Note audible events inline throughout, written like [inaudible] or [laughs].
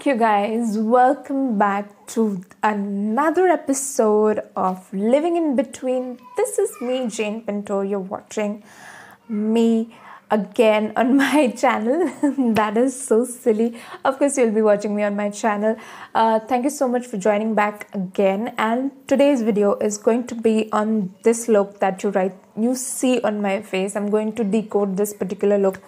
back, you guys. Welcome back to another episode of Living in Between. This is me, Jane Pinto. You're watching me again on [laughs] my channel. that is so silly. Of course, you'll be watching me on my channel. Uh, thank you so much for joining back again. And today's video is going to be on this look that you write you see on my face. I'm going to decode this particular look.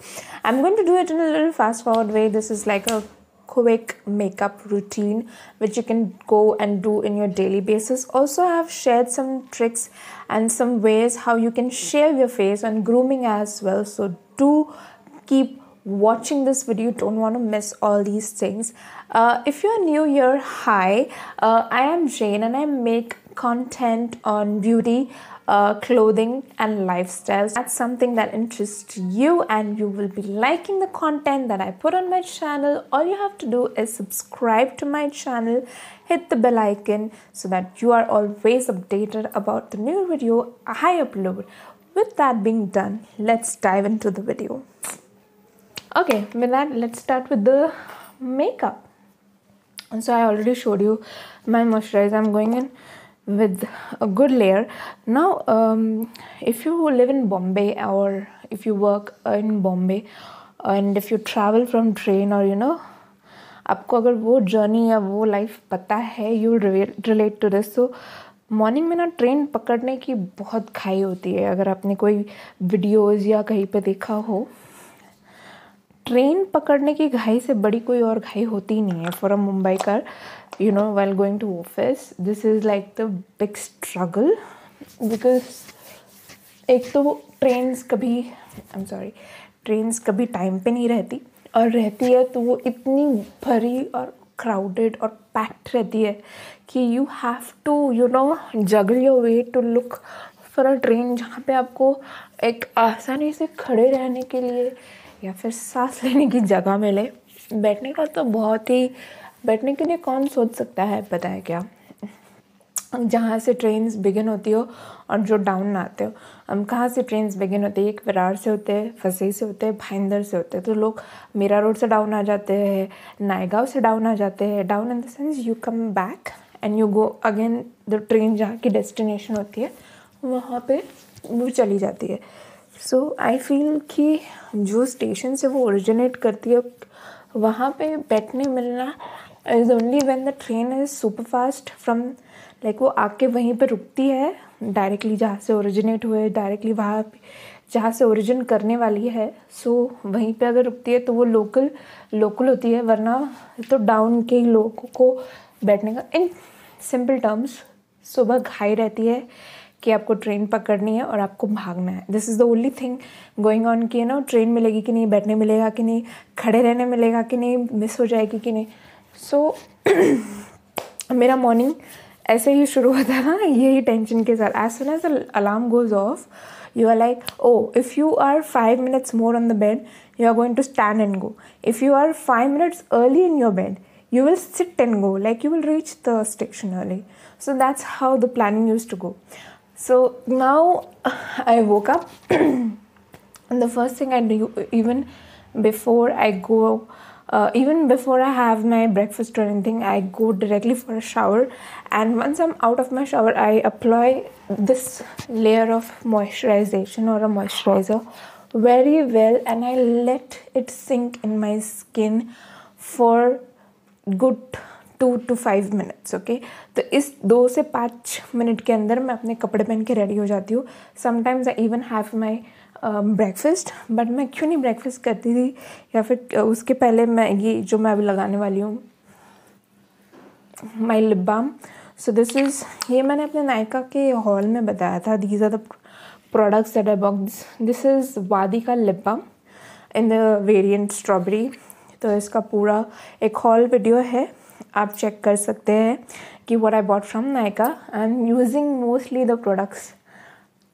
I'm going to do it in a little fast forward way. This is like a quick makeup routine which you can go and do in your daily basis. Also i have shared some tricks and some ways how you can shave your face and grooming as well. So do keep watching this video. Don't want to miss all these things. Uh, if you're new here hi. Uh, i am jane and i make content on beauty uh, clothing and lifestyles. That's something that interests you, and you will be liking the content that I put on my channel. All you have to do is subscribe to my channel, hit the bell icon so that you are always updated about the new video I upload. With that being done, let's dive into the video. Okay, with that, let's start with the makeup. And so I already showed you my moisturizer. I'm going in with a good layer now um, if you live in bombay or if you work in bombay and if you travel from train or you know आपको अगर वो journey या वो life पता है you relate to this so morning में ना train पकड़ने की बहुत खाई होती है अगर आपने कोई वीडियोस या कहीं पे देखा हो ट्रेन पकड़ने की घाई से बड़ी कोई और घाई होती नहीं है for a Mumbaikar you know well going to office this is like the big struggle because एक तो ट्रेन्स कभी आई एम सॉरी ट्रेन्स कभी टाइम पे नहीं रहती और रहती है तो वो इतनी भरी और क्राउडेड और पैक्ड रहती है कि you have to you know juggle your way to look for a train जहाँ पे आपको एक आसानी से खड़े रहने के लिए या फिर सांस लेने की जगह मिले। बैठने का तो बहुत ही, बैठने के लिए कौन सोच सकता है, पता है क्या? जहाँ से ट्रेन बिगिन होती हो और जो डाउन आते हो। हम कहाँ से ट्रेन बिगिन होती है? एक विरार से होते हैं फसई से होते हैं, भाईंदर से होते हैं। तो लोग मीरा रोड से डाउन आ जाते हैं, नायगांव से डाउन आ जाते हैं। Down in the sense you come back and you go again the train जहाँ की डेस्टिनेशन होती है, वहाँ पे वो चली जाती है। सो आई फील कि जो स्टेशन से वो ओरिजिनेट करती है, वहाँ पे बैठने मिलना is only when the train is super fast from like वो आके वहीं पर रुकती है डायरेक्टली जहाँ से ओरिजिनेट हुए डायरेक्टली वहाँ जहाँ से ओरिजिन करने वाली है। सो वहीं पे अगर रुकती है तो वो लोकल लोकल होती है, वरना तो डाउन के लोगों को बैठने का इन सिंपल टर्म्स सुबह घाई रहती है। कि आपको ट्रेन पकड़नी है और आपको भागना है। This is the only thing going on कि नो ट्रेन मिलेगी कि नहीं बैठने मिलेगा कि नहीं खड़े रहने मिलेगा कि नहीं मिस हो जाएगी कि नहीं। सो so, [clears throat] मेरा मॉर्निंग ऐसे ही शुरू होता था यही टेंशन के साथ। As soon as alarm goes off you are like oh if you are five minutes more on the bed you are going to stand and go if you are five minutes early in your bed you will sit and go like you will reach the station early so that's how the planning used to go so now i woke up [clears throat] and the first thing i do even before i go uh, even before I have my breakfast or anything, I go directly for a shower. And once I'm out of my shower, I apply this layer of moisturization or a moisturizer very well and I let it sink in my skin for good two to five minutes okay तो इस दो से पाँच minute के अंदर मैं अपने कपड़े पहन के रेडी हो जाती हूँ। Sometimes I even have my breakfast but मैं क्यों नहीं ब्रेकफास्ट करती थी? या फिर उसके पहले मैं ये जो मैं अभी लगाने वाली हूँ my lip balm so this is ये मैंने अपने नायका के हॉल में बताया था। These are the products that I box this is Vaadi का lip balm in the variant strawberry तो इसका पूरा एक हॉल वीडियो है। आप चेक कर सकते हैं कि what I bought from Nykaa I am using mostly the products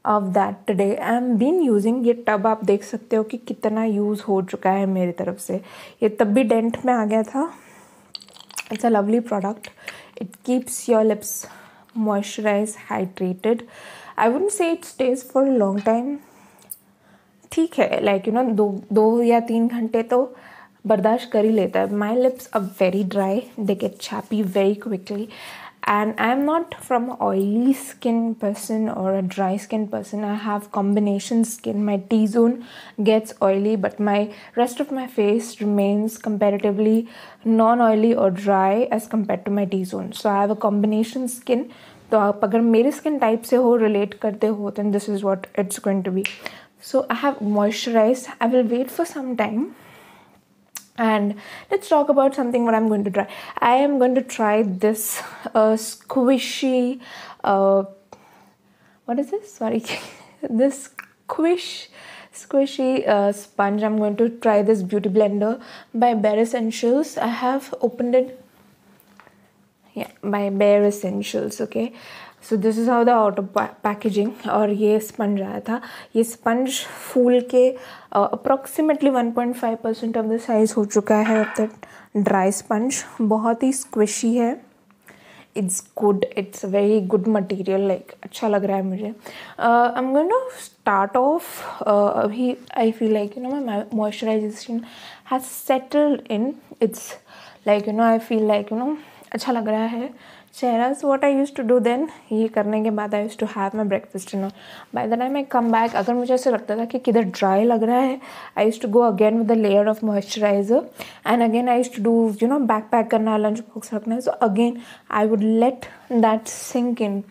of that today I am been using ये टब आप देख सकते हो कि कितना यूज़ हो चुका है मेरी तरफ़ से। ये तब भी डेंट में आ गया था। It's a lovely product it keeps your lips moisturize hydrated I would say it stays for long time ठीक है लाइक यू नो दो दो या तीन घंटे तो बर्दाश्त कर ही लेता है। My lips a very dry they get chappy very quickly and I am not from oily skin person और a dry skin person I have combination skin my T zone gets oily but my rest of my face remains comparatively non oily और dry as compare to my T zone so I have a combination skin तो आप अगर मेरे skin type से हो relate करते हो then this is what it's going to be so I have moisturize I will wait for some time and let's talk about something what i'm going to try. I am going to try this uh, squishy uh, what is this? Sorry. [laughs] This squish squishy uh, sponge. I'm going to try this beauty blender by bare essentials. I have opened it. Yeah by bare essentials okay so this is how the of packaging और ये sponge आया था। ये sponge फूल के approximately one point five percent of the size हो चुका है ऑफ़ द ड्राई स्पंज बहुत ही स्क्विशी है। It's good it's very good material like अच्छा लग रहा है मुझे। I am going to start off अभी I feel like you know my moisturization has settled in it's like you know I feel like you know अच्छा लग रहा है। चेहरा so what I use to do then ये करने के बाद I use to have my breakfast no by the time I come back अगर मुझे ऐसा लगता था कि किधर ड्राई लग रहा है I used to go again with the layer of moisturizer and again I used to do you know back pack करना लंच बॉक्स रखना। है so again I would let that sink in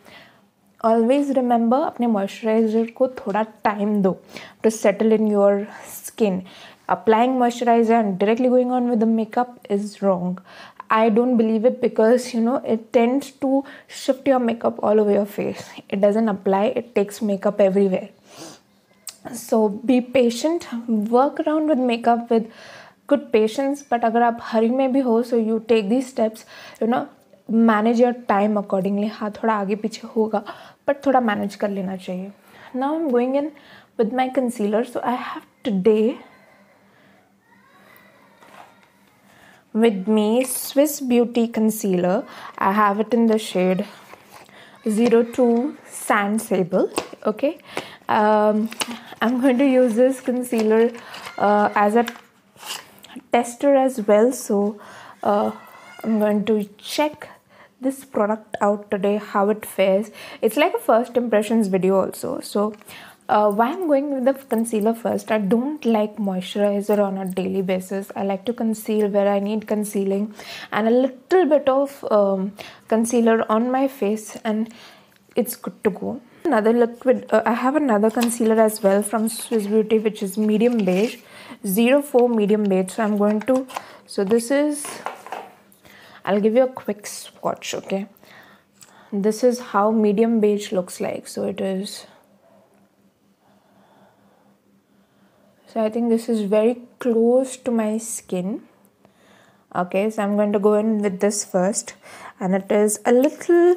always remember अपने moisturiser को थोड़ा time दो to settle in your skin applying moisturizer and directly going on with the makeup is wrong. I don't believe it because you know it tends to shift your makeup all over your face. It doesn't apply, it takes makeup everywhere. So be patient, work around with makeup with good patience. But अगर आप हरी में भी हो so you take these steps, you know manage your time accordingly. हाँ थोड़ा आगे पीछे होगा but थोड़ा manage कर लेना चाहिए. Now I'm going in with my concealer. So I have today With me Swiss Beauty Concealer. I have it in the shade 02 Sand Sable. Okay, um, I'm going to use this concealer uh, as a tester as well. So uh, I'm going to check this product out today how it fares it's like a first impressions video also so uh, why I'm going with the concealer first, I don't like moisturizer on a daily basis. I like to conceal where I need concealing and a little bit of um, concealer on my face, and it's good to go. Another liquid, uh, I have another concealer as well from Swiss Beauty, which is medium beige, 04 medium beige. So I'm going to, so this is, I'll give you a quick swatch, okay? This is how medium beige looks like. So it is so I think this is very close to my skin. Okay so I'm going to go in with this first. And it is a little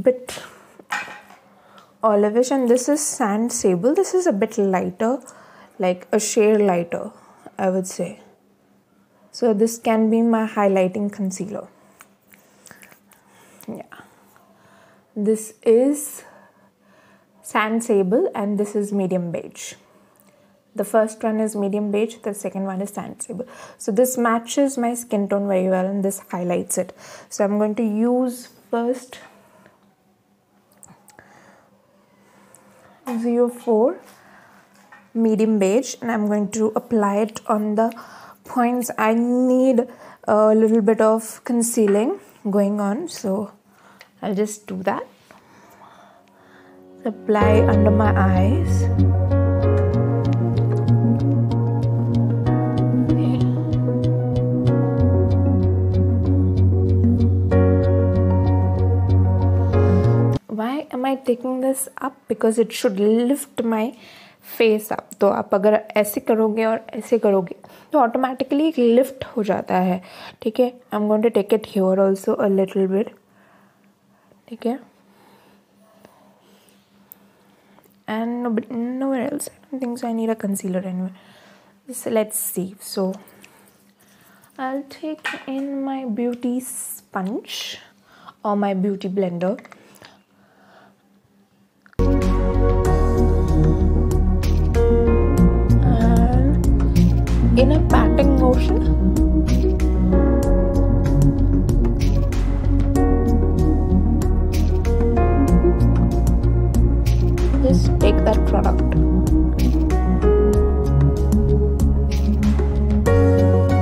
bit olivish. And this is sand sable. This is a bit lighter like a shade lighter I would say. So this can be my highlighting concealer. Yeah. This is sand sable and this is medium beige the first one is medium beige the second one is sand so this matches my skin tone very well and this highlights it. So i'm going to use first 04 medium beige and i'm going to apply it on the points. I need a little bit of concealing going on so i'll just do that. Apply under my eyes am I taking this up because it should lift my face up तो आप अगर ऐसे करोगे और ऐसे करोगे तो automatically एक लिफ्ट हो जाता है। ठीक है? I am going to take it here also a little bit ठीक है? And no no else things I need a concealer and let's see so I take in my beauty sponge और my beauty blender in a patting motion just take that product.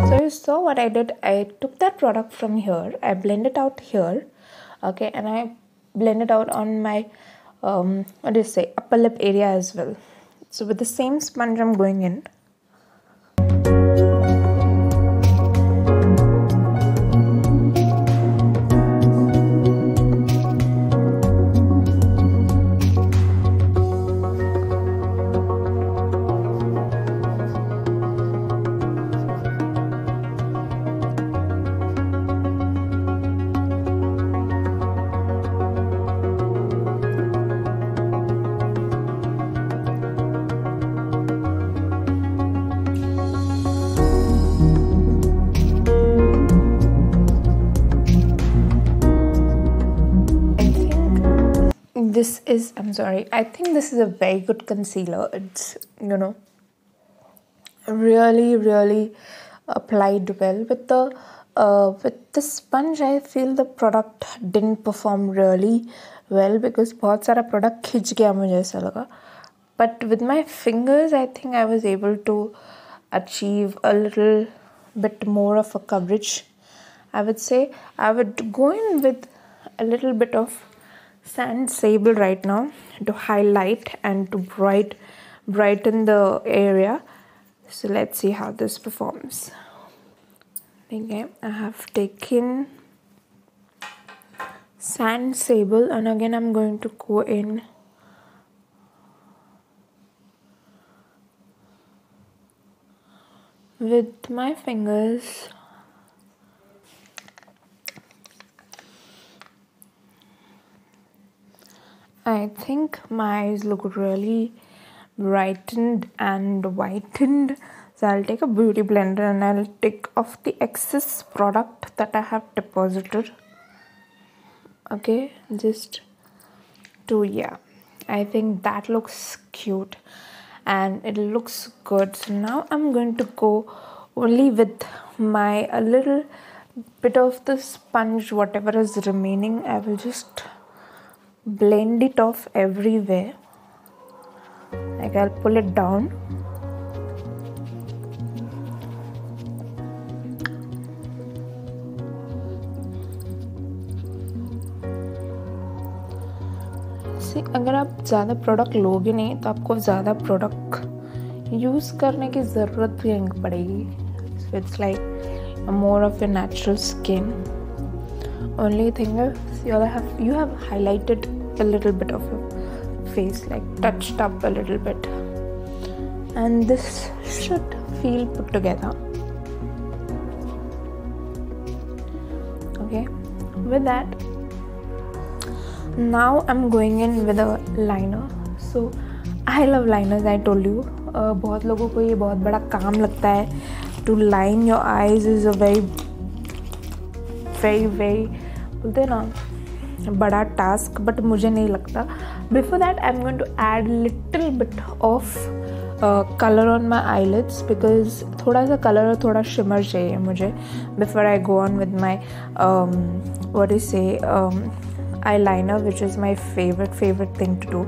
So you saw what I did. I took that product from here. I blend it out here. Okay and I blend it out on my um, what do you say upper lip area as well. So with the same sponge I'm going in this is i'm sorry i think this is a very good concealer it's you know really really applied well with the uh, with the sponge i feel the product didn't perform really well because बहुत सारा product खिंच गया मुझे ऐसा लगा but with my fingers i think i was able to achieve a little bit more of a coverage i would say i would go in with a little bit of sand sable right now to highlight and to bright brighten the area. So let's see how this performs. Okay i have taken sand sable and again i'm going to go in. With my fingers I think my eyes look really brightened and whitened. So I'll take a beauty blender and I'll take off the excess product that I have deposited. Okay, just to yeah. I think that looks cute and it looks good. So now I'm going to go only with my a little bit of the sponge whatever is remaining I will just blend it off everywhere. Like, i'll pull it down. अगर आप ज़्यादा product लोगे नहीं तो आपको ज़्यादा product use करने की ज़रूरत भी नहीं पड़ेगी. So it's like more of your natural skin only thing you have highlighted a little bit of your face like touched up a little bit and this should feel put together okay with that now i'm going in with a liner so i love liners i told you uh, बहुत लोगों को ये बहुत बड़ा काम लगता है to line your eyes is a very very very बोलते हैं ना बड़ा टास्क बट मुझे नहीं लगता। Before that I am going to add little bit of colour on my eyelids because थोड़ा सा कलर और थोड़ा शिमर चाहिए मुझे। Before I go on with my what is say eyeliner which is my favourite favourite thing to do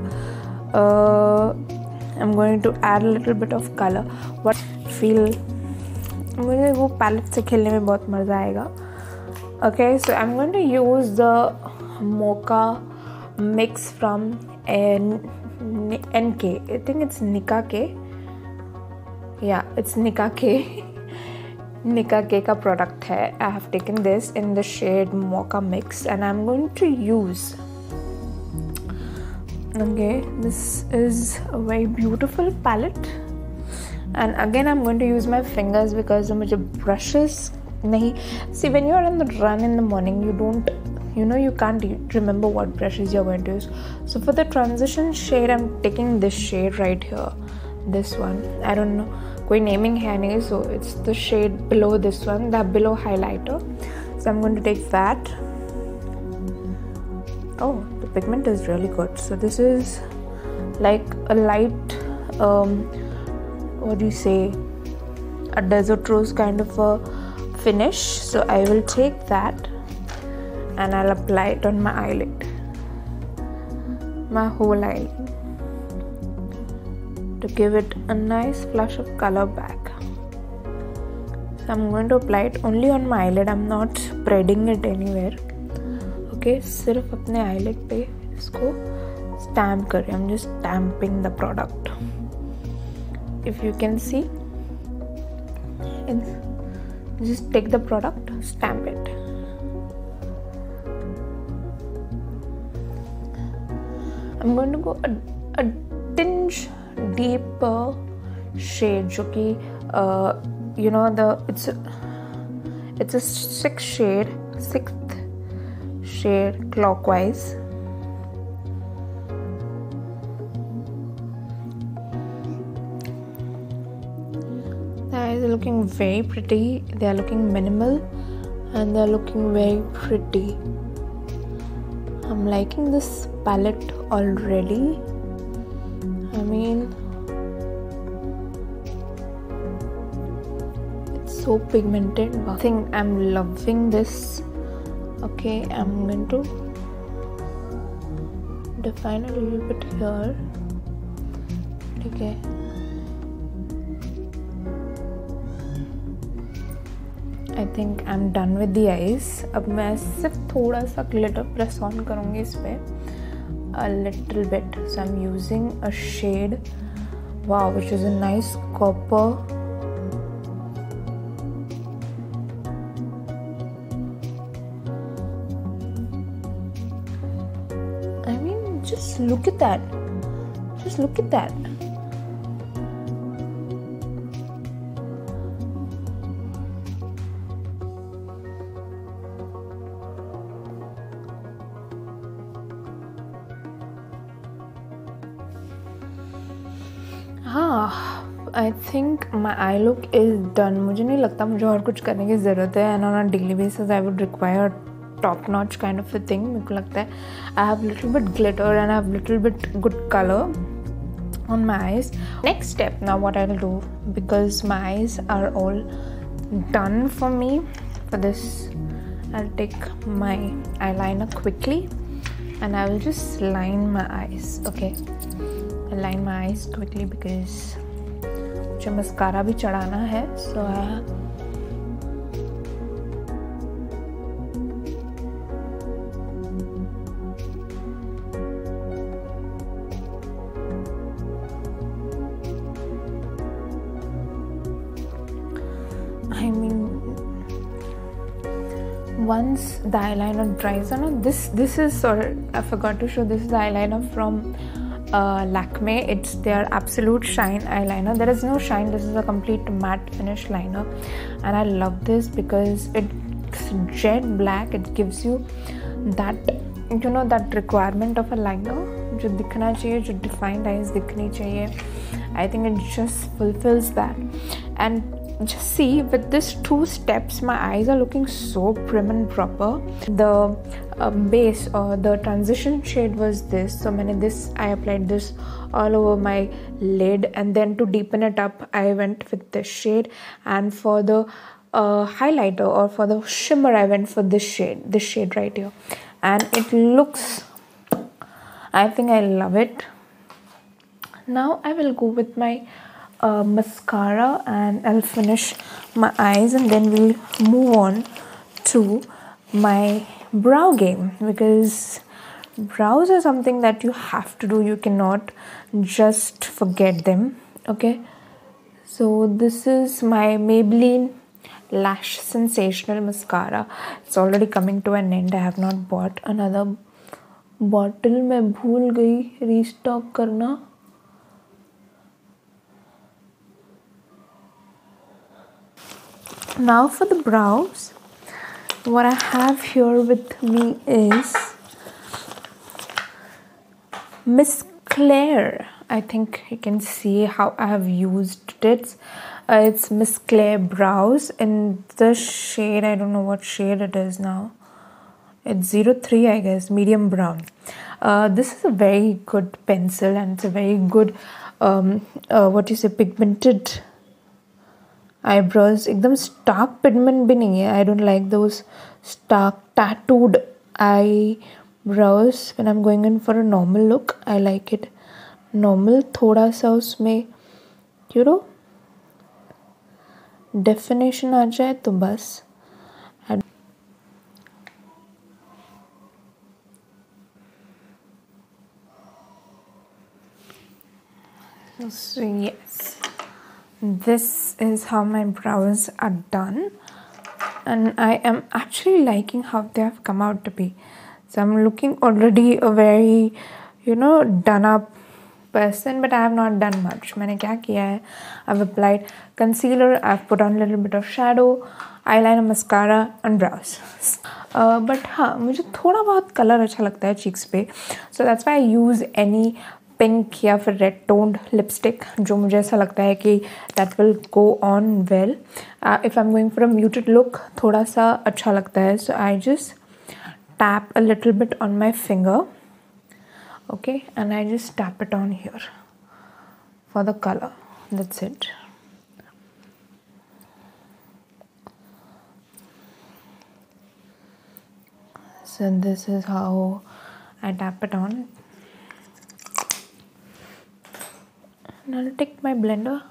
I am going to add little bit of colour what feel मुझे वो palette से खेलने में बहुत मज़ा आएगा। Okay, so i'm going to use the mocha mix from nk i think it's Nykaa yeah it's Nykaa k. [laughs] Nykaa product hai. I have taken this in the shade mocha mix and i'm going to use. Okay this is a very beautiful palette. And again i'm going to use my fingers because मुझे brushes nahi see when you're on the run in the morning you don't you know you can't remember what brushes you're going to use. So for the transition shade i'm taking this shade right here. This one. I don't know. Koi naming nahi so it's the shade below this one that below highlighter. So i'm going to take that. Oh the pigment is really good. So this is like a light um what do you say? A desert rose kind of a finish. So I will take that and I'll apply it on my eyelid my whole eyelid to give it a nice flush of color back so I'm going to apply it only on my eyelid I'm not spreading it anywhere okay सिर्फ अपने eyelid पे इसको stamp कर I'm just stamping the product if you can see just take the product stamp it I'm going to go a, a tinge deeper shade कि uh, you know the it's a, it's a sixth shade sixth shade clockwise. The eyes are looking very pretty. They are looking minimal and they are looking very pretty I'm liking this palette already. I mean it's so pigmented. I think I'm loving this okay I'm going to define a little bit here. Okay think I am done with the eyes अब मैं सिर्फ़ थोड़ा सा glitter press on करूँगी इस पर a little bit so I am using a shade wow which is a nice copper I mean, just look at that. Just look at that. Think my eye look is done मुझे नहीं लगता मुझे और कुछ करने की ज़रूरत है. And on a daily basis I would require top notch kind of thing मेरे को लगता है. I have little bit glitter and I have little bit good colour on my eyes next step ना what I will do because my eyes are all done for me for this I take my eyeliner quickly and I will just line my eyes okay line my eyes quickly because मुझे mascara भी चढ़ाना है so I mean once the eyeliner dries on this this is sorry I forgot to show this is the eyeliner from uh, Lakme it's their absolute shine eyeliner there is no shine this is a complete matte finish liner and I love this because it's jet black it gives you that you know that requirement of a liner जो दिखना चाहिए जो defined eyes दिखनी चाहिए I think it just fulfills that and just see with these two steps my eyes are looking so prim and proper. The uh, base or the transition shade was this. So many this i applied this all over my lid and then to deepen it up i went with this shade. And for the uh, highlighter or for the shimmer i went for this shade this shade right here. And it looks i think i love it. Now i will go with my uh, mascara and I'll finish my eyes and then we'll move on to my brow game because brows are something that you have to do you cannot just forget them okay so this is my Maybelline lash sensational mascara it's already coming to an end I have not bought another bottle मैं भूल गई restock करना Now for the brows. What I have here with me is Miss Claire. I think you can see how I have used it. Uh, it's Miss Claire brows. In the shade I don't know what shade it is now. It's 03 I guess medium brown. Uh, this is a very good pencil and it's a very good um, uh, what do you say pigmented eyebrows एकदम stark pigment भी नहीं है. I don't like those stark tattooed eyebrows when I am going in for a normal look I like it normal थोड़ा सा उसमें you know definition आ जाए तो बस. So, yes. this is how my brows are done and I am actually liking how they have come out to be so I'm looking already a very you know done up person but I have not done much मैंने क्या किया है I've applied concealer I've put on a little bit of shadow eyeliner mascara and brows but हाँ मुझे थोड़ा बहुत colour अच्छा लगता है चीक्स पे so that's why I use any Pink या फिर रेड टोन्ड लिपस्टिक जो मुझे ऐसा लगता है कि that will go on well if I am going for a muted look थोड़ा सा अच्छा लगता है. So I just tap a little bit on my finger okay and I just tap it on here for the colour that's it so this is how I tap it on and I'll take my blender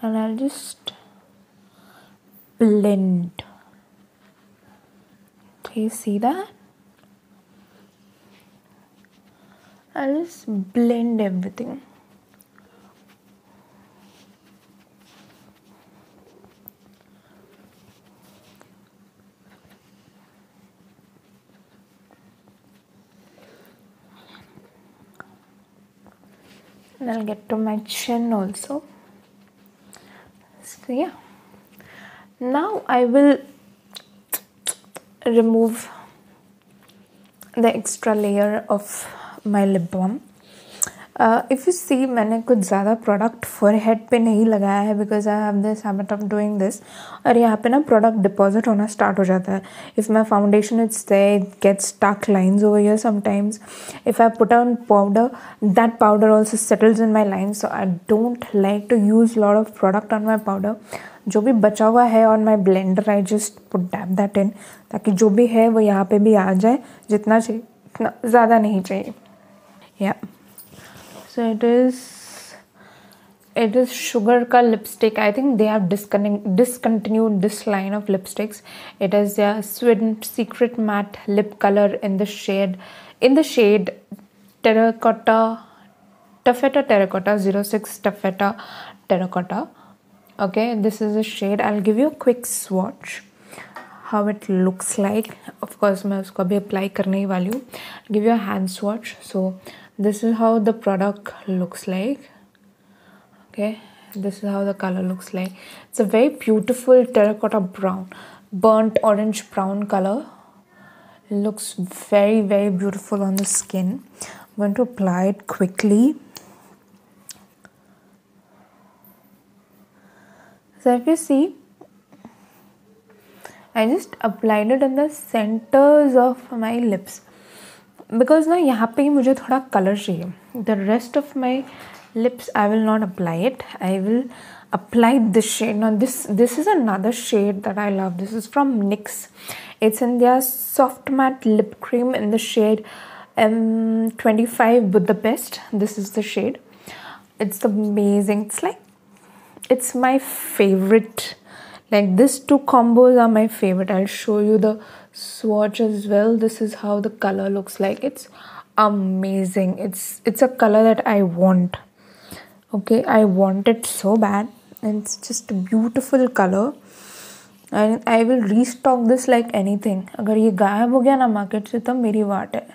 and I'll just blend. Do you see that? I'll just blend everything. And I'll get to my chin also. So yeah. Now I will remove the extra layer of my lip balm if you see मैंने कुछ ज़्यादा product for head पे नहीं लगाया है because I have this habit of doing this और यहाँ पे ना प्रोडक्ट डिपॉजिट होना स्टार्ट हो जाता है. If my foundation it's they gets stuck lines over here sometimes if I put on powder that powder also settles in my line so I don't like to use lot of product on my powder जो भी बचा हुआ है on my blender I just put dab that in ताकि जो भी है, वो यहाँ पे भी आ जाए. जितना चाहिए, उतना ज़्यादा नहीं चाहिए. या yeah. so it is it is sugar ka lipstick i think they have discontinued this line of lipsticks it is their sweden secret matte lip color in the shade in the shade terracotta taffeta terracotta 06 taffeta terracotta okay this is a shade i'll give you a quick swatch how it looks like of course मैं उसको अभी apply करने ही वाली हूँ give you a hand swatch so this is how the product looks like. Okay? This is how the color looks like. It's a very beautiful terracotta brown burnt orange brown color. Looks very very beautiful on the skin. I'm going to apply it quickly. So if you see I just applied it in the centers of my lips because ना यहाँ पे ही मुझे थोड़ा colour चाहिए the rest of my lips I will not apply it I will apply this shade now this this is another shade that I love this is from NYX it's in their soft matte lip cream in the shade M25 Budapest this is the shade it's amazing it's like it's my favorite like these two combos are my favorite I'll show you the swatch as well. This is how the color looks like. It's amazing. It's it's a color that i want. Okay i want it so bad. And it's just a beautiful color. And i will restock this like anything. Agar ye gayab ho gaya na market meri वाट hai.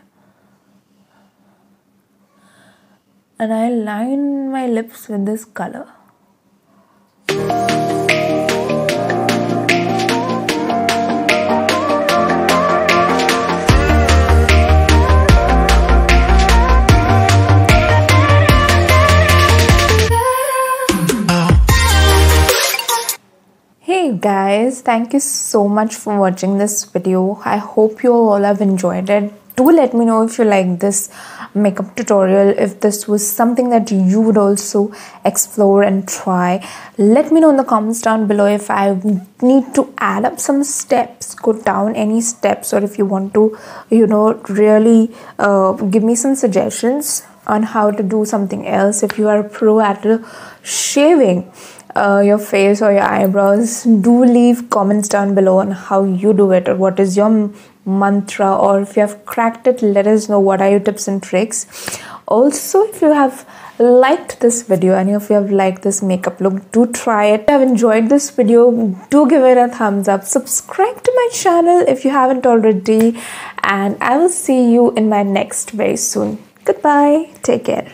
And i line my lips with this color guys thank you so much for watching this video. I hope you all have enjoyed it. Do let me know if you like this makeup tutorial if this was something that you would also explore and try. Let me know in the comments down below if i need to add up some steps go down any steps or if you want to you know really uh, give me some suggestions on how to do something else if you are a pro at shaving uh, your face or your eyebrows do leave comments down below on how you do it or what is your mantra or if you have cracked it let us know what are your tips and tricks. Also if you have liked this video and if you have liked this makeup look do try it. If you have enjoyed this video do give it a thumbs up. Subscribe to my channel if you haven't already. And i will see you in my next very soon. Goodbye. Take care